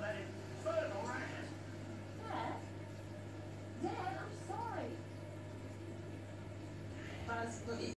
that infernal. Dad? Dad, I'm sorry. Buzz, look